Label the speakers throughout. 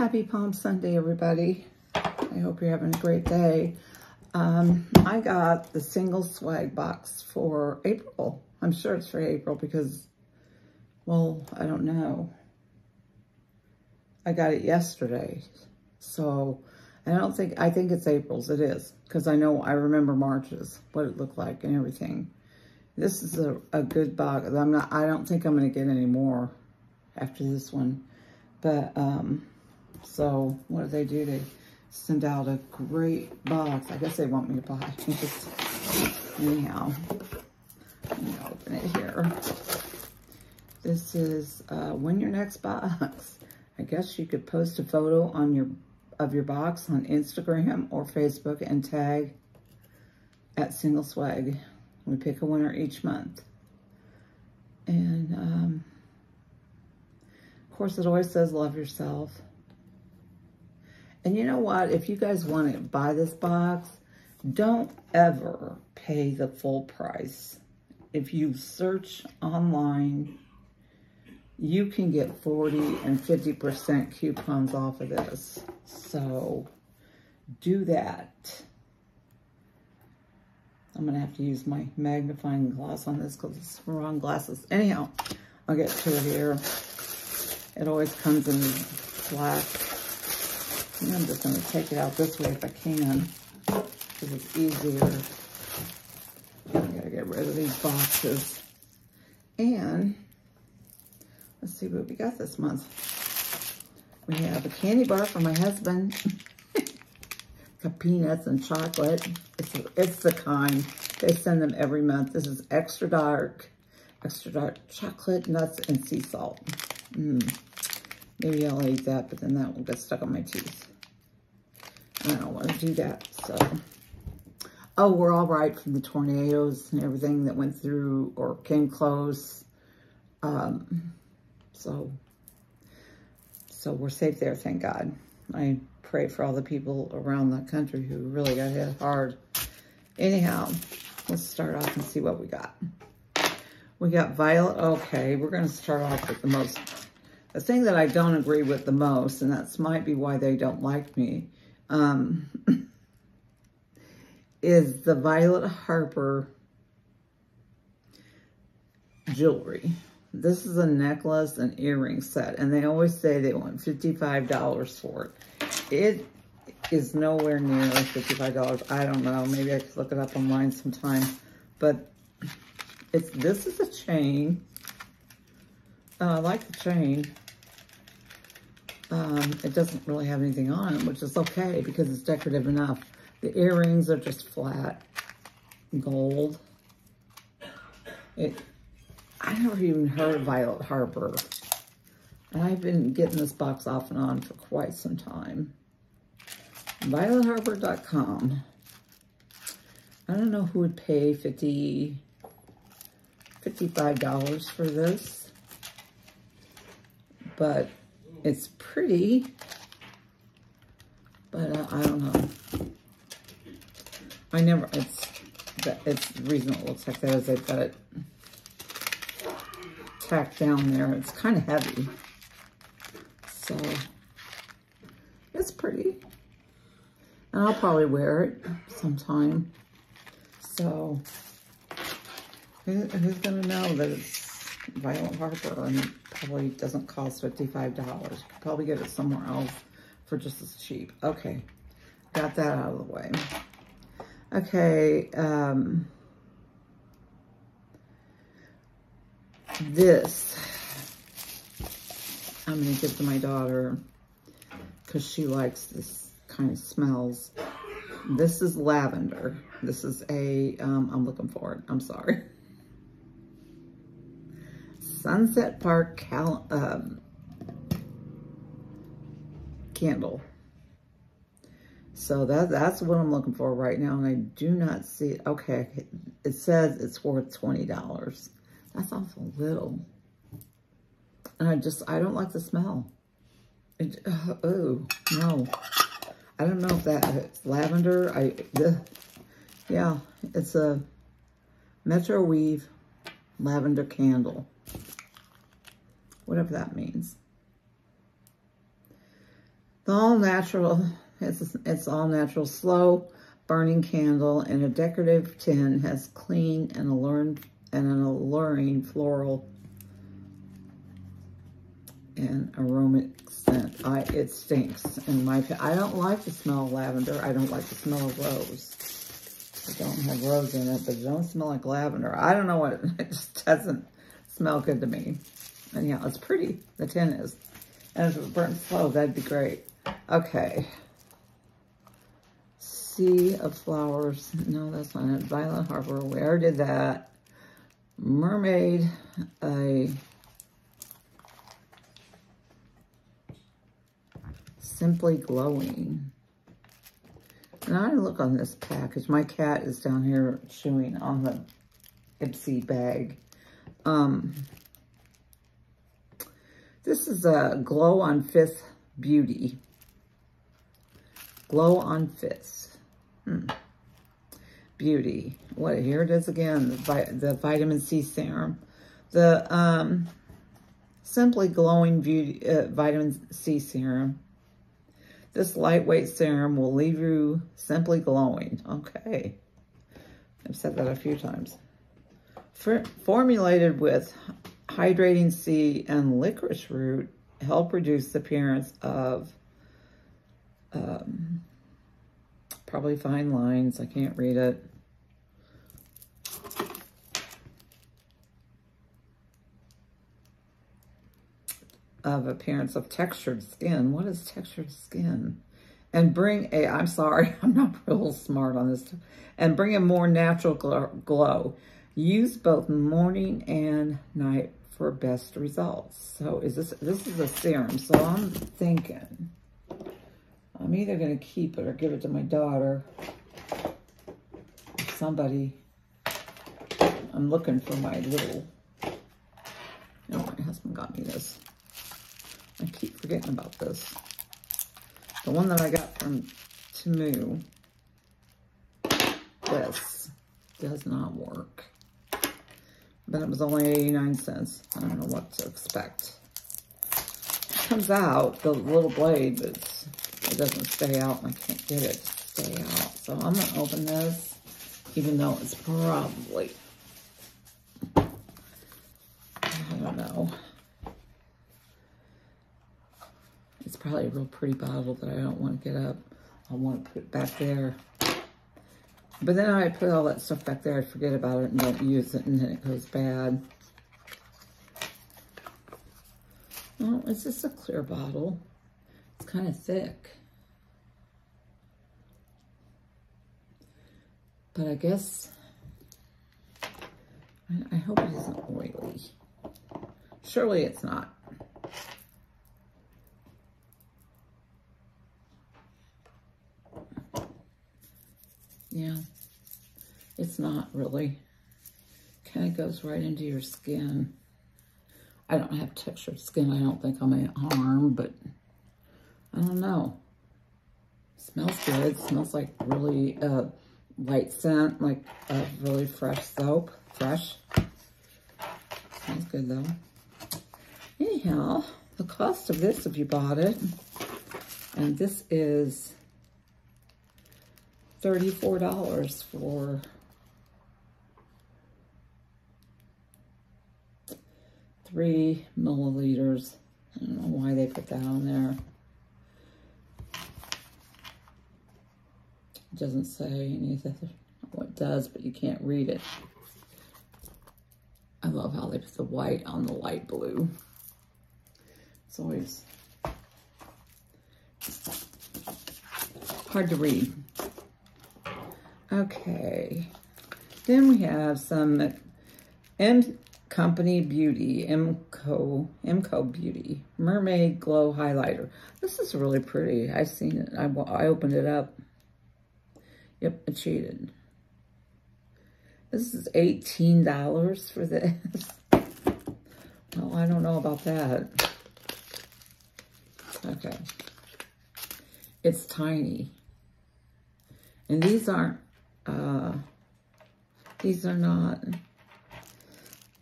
Speaker 1: Happy Palm Sunday, everybody. I hope you're having a great day. Um, I got the single swag box for April. I'm sure it's for April because, well, I don't know. I got it yesterday. So, I don't think, I think it's April's. It is. Because I know, I remember March's, what it looked like and everything. This is a, a good box. I'm not, I don't think I'm going to get any more after this one. But, um, so what do they do? They send out a great box. I guess they want me to buy. Just, anyhow, let me open it here. This is uh, win your next box. I guess you could post a photo on your of your box on Instagram or Facebook and tag at Single Swag. We pick a winner each month. And, um, course, it always says love yourself. And you know what? If you guys want to buy this box, don't ever pay the full price. If you search online, you can get 40 and 50% coupons off of this. So do that. I'm going to have to use my magnifying glass on this because it's wrong glasses. Anyhow, I'll get to it here. It always comes in black. I'm just going to take it out this way if I can because it's easier. I got to get rid of these boxes. And let's see what we got this month. We have a candy bar for my husband. got peanuts and chocolate. It's, it's the kind. They send them every month. This is extra dark. Extra dark chocolate, nuts, and sea salt. Mm. Maybe I'll eat that, but then that will get stuck on my teeth. I don't want to do that, so. Oh, we're all right from the tornadoes and everything that went through or came close. Um, so, so we're safe there, thank God. I pray for all the people around the country who really got hit hard. Anyhow, let's start off and see what we got. We got Violet. Okay, we're going to start off with the most, the thing that I don't agree with the most, and that's might be why they don't like me, um, is the Violet Harper jewelry. This is a necklace and earring set, and they always say they want $55 for it. It is nowhere near $55. I don't know. Maybe I could look it up online sometime. But it's this is a chain. Uh, I like the chain. Um, it doesn't really have anything on it, which is okay because it's decorative enough. The earrings are just flat gold. It, I never even heard Violet Harper. And I've been getting this box off and on for quite some time. VioletHarper.com. I don't know who would pay 50 $55 for this, but it's pretty, but uh, I don't know. I never, it's, it's the reason it looks like that is I've got it tacked down there. It's kind of heavy. So, it's pretty. And I'll probably wear it sometime. So, who, who's going to know that it's Violet Harper probably doesn't cost $55. You could probably get it somewhere else for just as cheap. Okay, got that out of the way. Okay, um, this, I'm going to give to my daughter because she likes this kind of smells. This is lavender. This is a. am um, looking for it. I'm sorry. Sunset Park cal um, candle. So that that's what I'm looking for right now, and I do not see. Okay, it says it's worth $20. That's awful little. And I just, I don't like the smell. It, uh, oh, no. I don't know if that's lavender. I, the, yeah, it's a Metro Weave lavender candle. Whatever that means. The all natural, it's, it's all natural, slow burning candle in a decorative tin has clean and alluring, and an alluring floral and aromatic scent. I it stinks in my I don't like the smell of lavender. I don't like the smell of rose. I don't have rose in it, but it don't smell like lavender. I don't know what it, it just doesn't smell good to me. And yeah, it's pretty. The tin is. And if it burns slow, that'd be great. Okay. Sea of Flowers. No, that's not it. Violet Harper. Where did that? Mermaid. A Simply Glowing. Now I look on this package. My cat is down here chewing on the Ipsy bag. Um, this is a Glow on Fifth Beauty. Glow on Fifth. Hmm. Beauty. What, here it is again, the, the vitamin C serum. The um, Simply Glowing Beauty uh, Vitamin C Serum. This lightweight serum will leave you simply glowing. Okay. I've said that a few times. For, formulated with hydrating C and licorice root, help reduce the appearance of um, probably fine lines. I can't read it. of appearance of textured skin. What is textured skin? And bring a, I'm sorry, I'm not real smart on this, and bring a more natural glow. Use both morning and night for best results. So is this, this is a serum, so I'm thinking, I'm either going to keep it or give it to my daughter. Somebody, I'm looking for my little, no, my husband got me this. I keep forgetting about this. The one that I got from Temu, this does not work. But it was only 89 cents. I don't know what to expect. It comes out, the little blade, but it doesn't stay out I can't get it to stay out. So I'm going to open this, even though it's probably, I don't know. It's probably a real pretty bottle that I don't want to get up. I want to put it back there. But then I put all that stuff back there, I forget about it and don't use it, and then it goes bad. Oh, it's just a clear bottle. It's kind of thick. But I guess, I hope it isn't oily. Surely it's not. Yeah, it's not really. Kind of goes right into your skin. I don't have textured skin. I don't think on my arm, but I don't know. Smells good. Smells like really uh, light scent, like a really fresh soap. Fresh. Smells good though. Anyhow, the cost of this if you bought it, and this is $34 for three milliliters. I don't know why they put that on there. It doesn't say anything. Well, it does, but you can't read it. I love how they put the white on the light blue. It's always hard to read. Okay. Then we have some M Company Beauty, MCO, MCO Beauty, Mermaid Glow Highlighter. This is really pretty. I've seen it. I, I opened it up. Yep, I cheated. This is $18 for this. Well, I don't know about that. Okay. It's tiny. And these aren't uh, these are not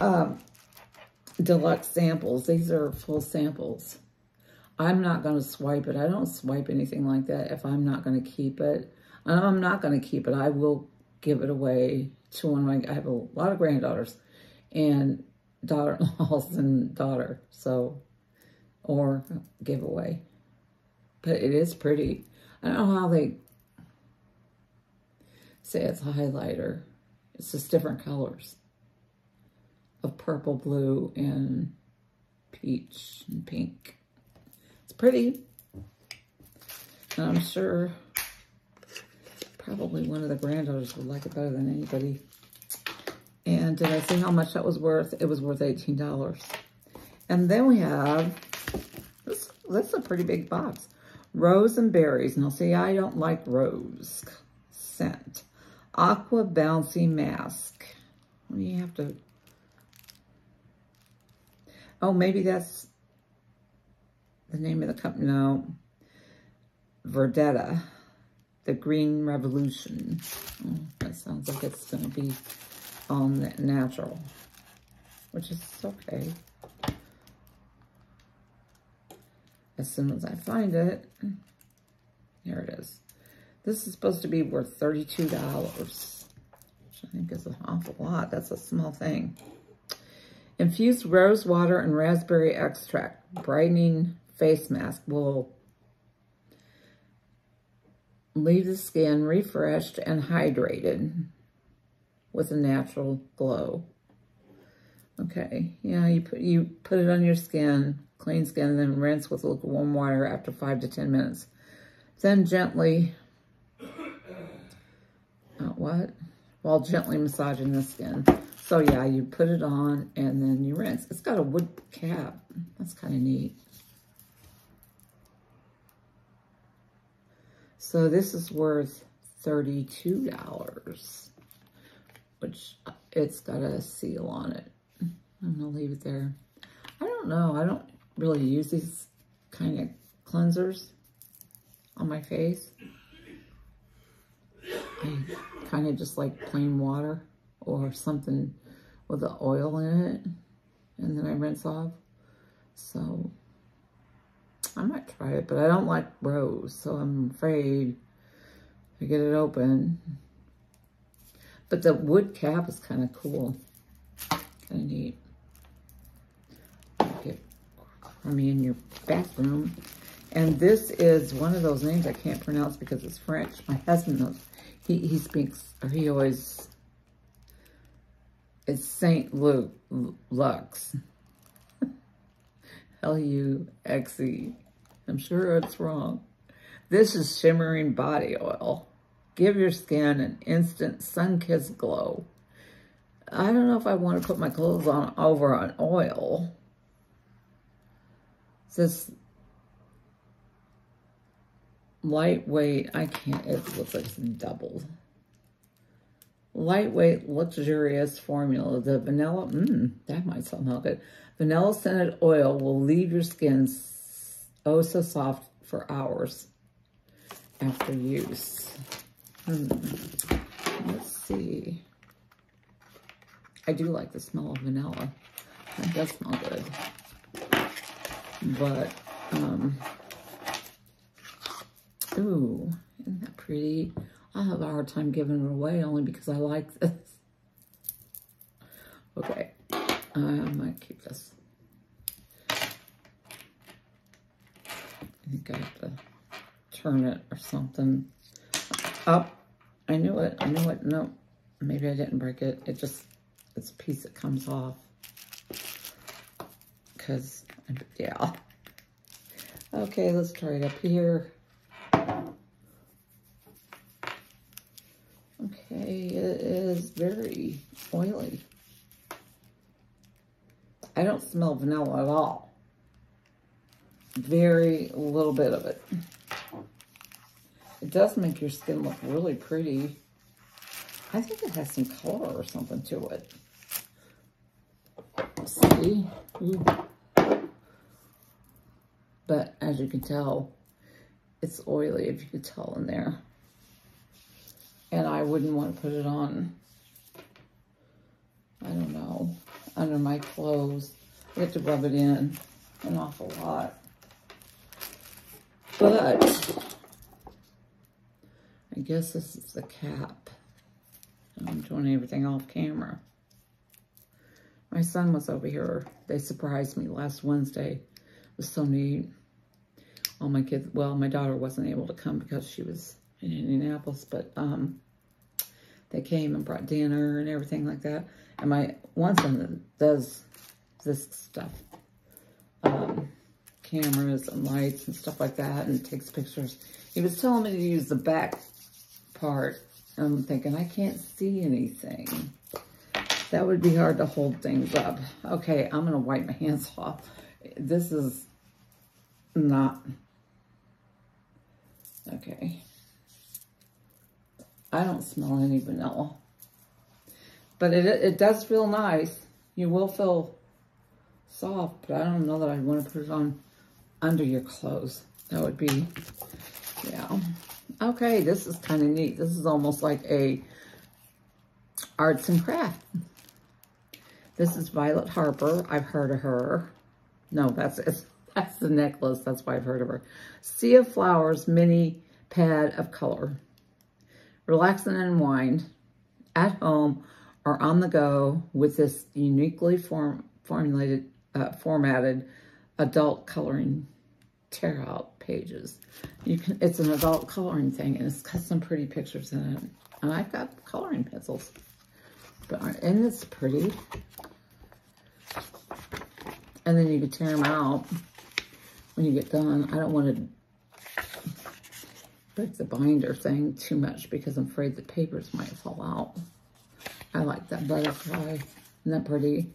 Speaker 1: um, deluxe samples. These are full samples. I'm not going to swipe it. I don't swipe anything like that if I'm not going to keep it. And I'm not going to keep it. I will give it away to one of my, I have a lot of granddaughters and daughter-in-laws and daughter. So, or give away. But it is pretty. I don't know how they say it's a highlighter. It's just different colors of purple, blue, and peach and pink. It's pretty. And I'm sure probably one of the granddaughters would like it better than anybody. And did I say how much that was worth? It was worth $18. And then we have, this, this is a pretty big box. Rose and berries. Now see, I don't like rose scent. Aqua Bouncy Mask. You have to... Oh, maybe that's the name of the company. No. Verdetta. The Green Revolution. Oh, that sounds like it's going to be on natural. Which is okay. As soon as I find it. Here it is. This is supposed to be worth $32, which I think is an awful lot. That's a small thing. Infused rose water and raspberry extract. Brightening face mask will leave the skin refreshed and hydrated with a natural glow. Okay, yeah, you put you put it on your skin, clean skin, and then rinse with lukewarm water after five to 10 minutes. Then gently what? While gently massaging the skin. So yeah, you put it on and then you rinse. It's got a wood cap. That's kind of neat. So this is worth $32, which uh, it's got a seal on it. I'm gonna leave it there. I don't know. I don't really use these kind of cleansers on my face. I kind of just like plain water or something with the oil in it. And then I rinse off. So I might try it, but I don't like rose. So I'm afraid to get it open. But the wood cap is kind of cool. Kind of neat. Get crummy in your bathroom. And this is one of those names I can't pronounce because it's French. My husband knows he, he speaks, or he always, it's St. Luke, Lux. L-U-X-E. I'm sure it's wrong. This is shimmering body oil. Give your skin an instant sun-kissed glow. I don't know if I want to put my clothes on over on oil. It says lightweight, I can't, it looks like it's doubled. Lightweight, luxurious formula. The vanilla, mmm, that might smell good. Vanilla scented oil will leave your skin oh so soft for hours after use. Hmm. Let's see. I do like the smell of vanilla. That does smell good. But, um, Ooh, isn't that pretty? I have a hard time giving it away only because I like this. Okay, um, I might keep this. I think I have to turn it or something. Up. I knew it. I knew it. No, maybe I didn't break it. It just, it's a piece that comes off. Because, yeah. Okay, let's try it up here. Okay, it is very oily. I don't smell vanilla at all. Very little bit of it. It does make your skin look really pretty. I think it has some color or something to it. See? Ooh. But as you can tell, it's oily if you could tell in there and I wouldn't want to put it on, I don't know, under my clothes. I have to rub it in an awful lot. But I guess this is the cap. I'm doing everything off camera. My son was over here. They surprised me last Wednesday. It was so neat. All my kids, well, my daughter wasn't able to come because she was in Indianapolis, but um, they came and brought dinner and everything like that. And my one son does this stuff, um, cameras and lights and stuff like that, and takes pictures. He was telling me to use the back part. I'm thinking, I can't see anything. That would be hard to hold things up. Okay, I'm going to wipe my hands off. This is not... Okay. I don't smell any vanilla. But it, it does feel nice. You will feel soft, but I don't know that I want to put it on under your clothes. That would be, yeah. Okay, this is kind of neat. This is almost like a arts and craft. This is Violet Harper. I've heard of her. No, that's it. That's the necklace. That's why I've heard of her. Sea of Flowers mini pad of color. Relax and unwind at home or on the go with this uniquely form, formulated, uh, formatted adult coloring tear out pages. You can, it's an adult coloring thing and it's got some pretty pictures in it. And I've got coloring pencils. But and it's pretty. And then you can tear them out when you get done. I don't want to break the binder thing too much because I'm afraid the papers might fall out. I like that butterfly. Isn't that pretty?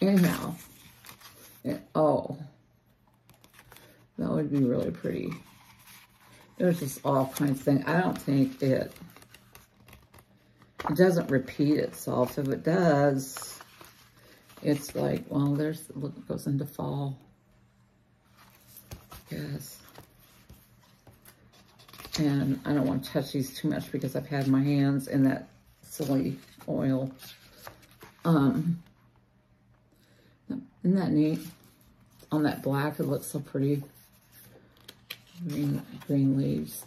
Speaker 1: Anyhow, it, oh, that would be really pretty. There's just all kinds of things. I don't think it, it doesn't repeat itself. If it does, it's like, well, there's, look, it goes into fall. Yes. And I don't want to touch these too much because I've had my hands in that silly oil. Um, isn't that neat? On that black, it looks so pretty green, green leaves.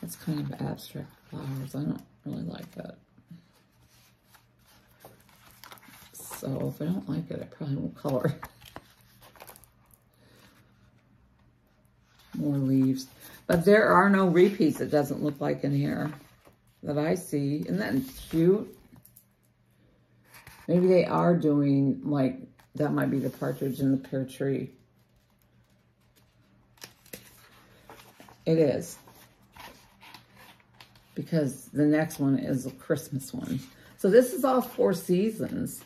Speaker 1: That's kind of abstract flowers. I don't really like that. So if I don't like it, I probably won't color. More leaves. But there are no repeats, it doesn't look like in here that I see. Isn't that cute? Maybe they are doing, like, that might be the partridge in the pear tree. It is. Because the next one is a Christmas one. So this is all four seasons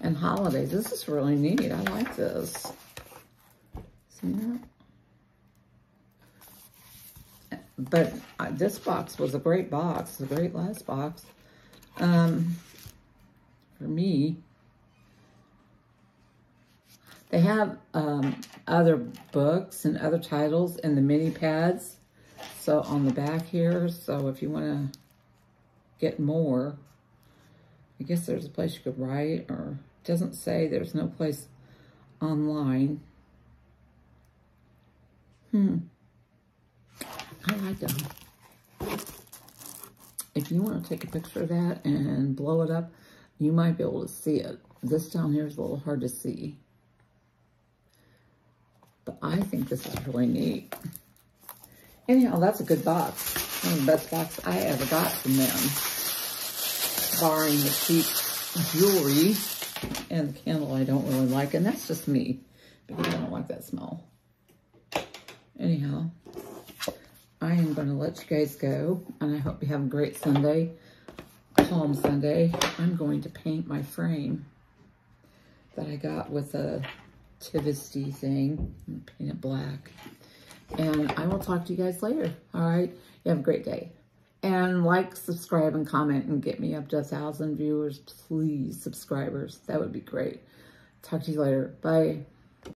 Speaker 1: and holidays. This is really neat. I like this. See that? But this box was a great box. A great last box. Um, for me, they have um, other books and other titles in the mini pads. So on the back here, so if you want to get more, I guess there's a place you could write or doesn't say there's no place online. Hmm. I like. If you want to take a picture of that and blow it up, you might be able to see it. This down here is a little hard to see. But I think this is really neat. Anyhow, that's a good box. One of the best boxes I ever got from them. Barring the cheap jewelry and the candle I don't really like. And that's just me because I don't like that smell. Anyhow, I am going to let you guys go. And I hope you have a great Sunday. Palm Sunday. I'm going to paint my frame that I got with a Tivesty thing. paint it black. And I will talk to you guys later. All right. You have a great day. And like, subscribe, and comment, and get me up to a thousand viewers. Please, subscribers. That would be great. Talk to you later. Bye.